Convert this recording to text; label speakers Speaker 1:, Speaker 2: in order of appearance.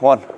Speaker 1: one.